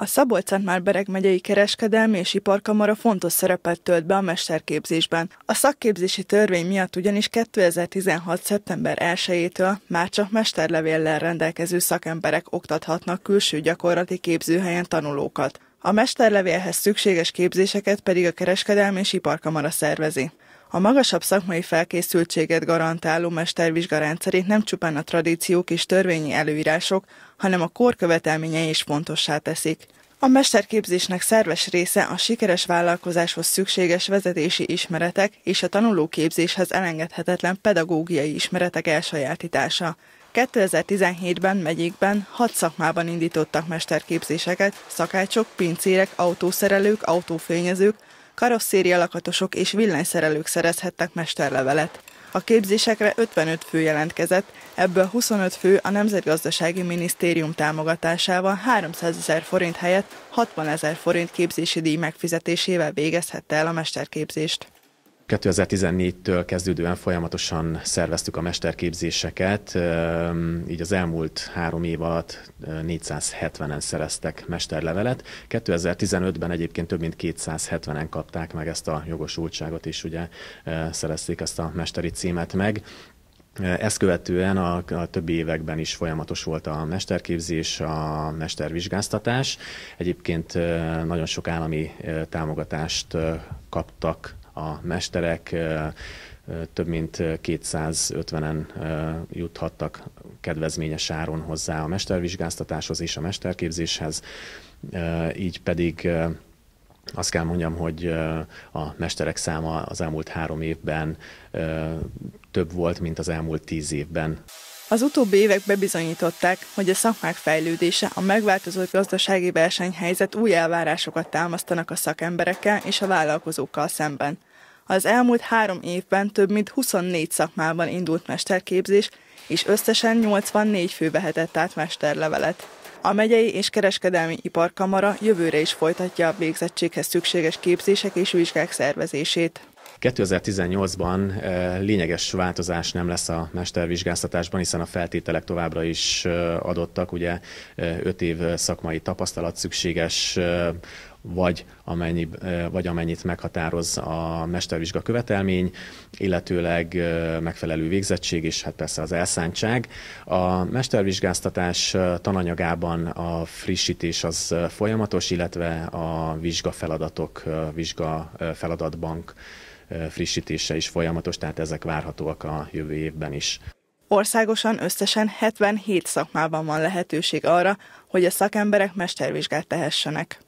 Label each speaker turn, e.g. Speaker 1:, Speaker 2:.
Speaker 1: A szabolcs már Bereg megyei kereskedelmi és iparkamara fontos szerepet tölt be a mesterképzésben. A szakképzési törvény miatt ugyanis 2016. szeptember 1-től már csak mesterlevéllel rendelkező szakemberek oktathatnak külső gyakorlati képzőhelyen tanulókat. A mesterlevélhez szükséges képzéseket pedig a kereskedelmi és iparkamara szervezi. A magasabb szakmai felkészültséget garantáló mestervizsga rendszerét nem csupán a tradíciók és törvényi előírások, hanem a kor követelményei is fontossá teszik. A mesterképzésnek szerves része a sikeres vállalkozáshoz szükséges vezetési ismeretek és a tanulóképzéshez elengedhetetlen pedagógiai ismeretek elsajátítása. 2017-ben megyékben hat szakmában indítottak mesterképzéseket, szakácsok, pincérek, autószerelők, autófényezők, karosszéria lakatosok és villanyszerelők szerezhettek mesterlevelet. A képzésekre 55 fő jelentkezett, ebből 25 fő a Nemzetgazdasági Minisztérium támogatásával 300 ezer forint helyett 60 ezer forint képzési díj megfizetésével végezhette el a mesterképzést.
Speaker 2: 2014-től kezdődően folyamatosan szerveztük a mesterképzéseket, így az elmúlt három év alatt 470-en szereztek mesterlevelet. 2015-ben egyébként több mint 270-en kapták meg ezt a jogosultságot, és ugye szerezték ezt a mesteri címet meg. Ezt követően a, a többi években is folyamatos volt a mesterképzés, a mestervizsgáztatás. Egyébként nagyon sok állami támogatást kaptak a mesterek, több mint 250-en juthattak kedvezményes áron hozzá a mestervizsgáztatáshoz és a mesterképzéshez, így pedig azt kell mondjam, hogy a mesterek száma az elmúlt három évben több volt, mint az elmúlt tíz évben.
Speaker 1: Az utóbbi évek bebizonyították, hogy a szakmák fejlődése, a megváltozott gazdasági versenyhelyzet új elvárásokat támasztanak a szakemberekkel és a vállalkozókkal szemben. Az elmúlt három évben több mint 24 szakmában indult mesterképzés, és összesen 84 fő vehetett át mesterlevelet. A megyei és kereskedelmi iparkamara jövőre is folytatja a végzettséghez szükséges képzések és vizsgák szervezését.
Speaker 2: 2018-ban eh, lényeges változás nem lesz a mestervizsgáztatásban, hiszen a feltételek továbbra is eh, adottak. Ugye 5 eh, év szakmai tapasztalat szükséges, vagy, amennyi, vagy amennyit meghatároz a mestervizsga követelmény, illetőleg megfelelő végzettség és hát persze az elszántság. A mestervizsgáztatás tananyagában a frissítés az folyamatos, illetve a vizsgafeladatok, vizsga feladatbank frissítése is folyamatos, tehát ezek várhatóak a jövő évben is.
Speaker 1: Országosan összesen 77 szakmában van lehetőség arra, hogy a szakemberek mestervizsgát tehessenek.